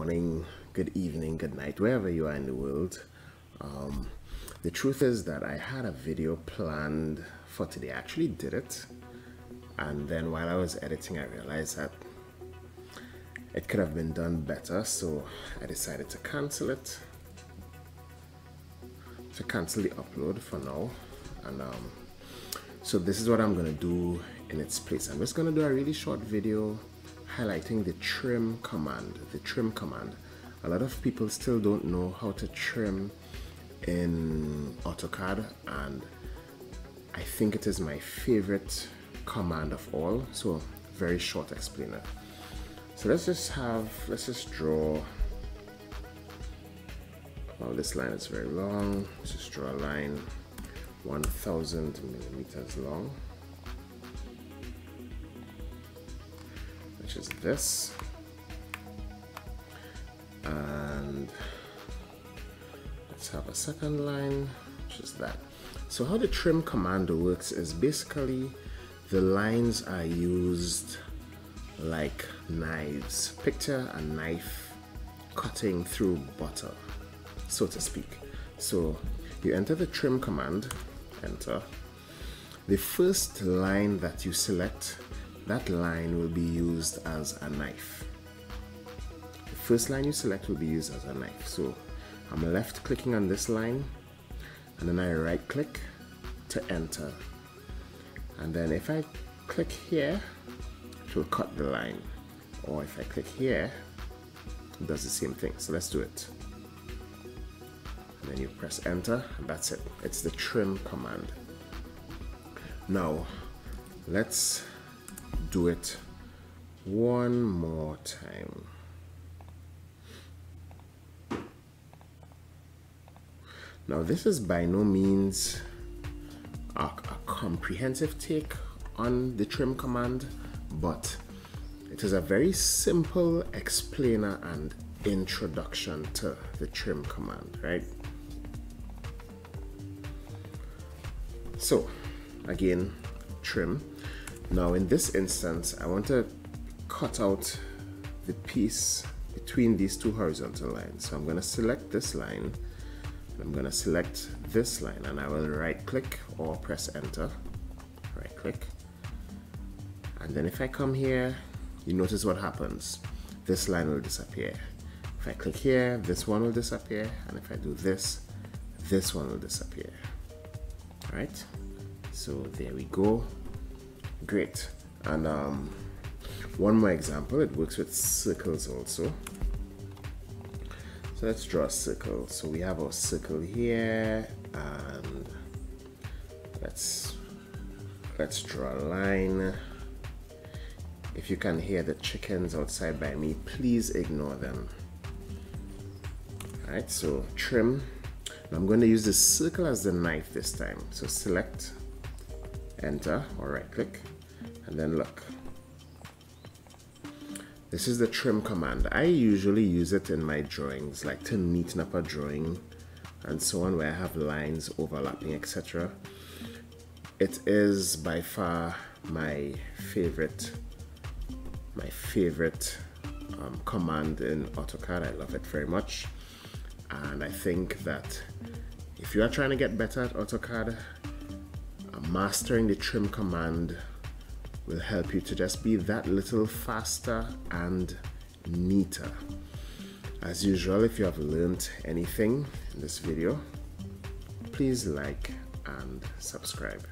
morning, good evening, good night, wherever you are in the world. Um, the truth is that I had a video planned for today. I actually did it. And then while I was editing, I realized that it could have been done better. So I decided to cancel it. To cancel the upload for now. And um, so this is what I'm going to do in its place. I'm just going to do a really short video highlighting the trim command. The trim command. A lot of people still don't know how to trim in AutoCAD and I think it is my favorite command of all. So very short explainer. So let's just have, let's just draw, well this line is very long, let's just draw a line 1000 millimeters long. Which is this. And let's have a second line, which is that. So how the trim command works is basically the lines are used like knives. Picture a knife cutting through butter, so to speak. So you enter the trim command, enter. The first line that you select, that line will be used as a knife. The first line you select will be used as a knife. So I'm left clicking on this line and then I right click to enter. And then if I click here it will cut the line. Or if I click here it does the same thing. So let's do it. And then you press enter and that's it. It's the trim command. Now let's do it one more time Now this is by no means a, a, comprehensive take on the trim command, but it is a very simple explainer and introduction to the trim command, right? So again, trim. Now in this instance, I want to cut out the piece between these two horizontal lines. So I'm going to select this line I'm going to select this line and I will right click or press enter. Right click and then if I come here you notice what happens. This line will disappear. If I click here this one will disappear and if I do this this one will disappear. All right? So there we go great and um, one more example it works with circles also so let's draw a circle. So we have our circle here and let's let's draw a line. If you can hear the chickens outside by me, please ignore them. Alright, so trim. I'm going to use the circle as the knife this time. So select, enter or right click and then look. This is the trim command. I usually use it in my drawings, like to neaten up a drawing and so on, where I have lines overlapping, etc. It is by far my favorite, my favorite um, command in AutoCAD. I love it very much. And I think that if you are trying to get better at AutoCAD, mastering the trim command will help you to just be that little faster and neater. As usual, if you have learned anything in this video, please like and subscribe.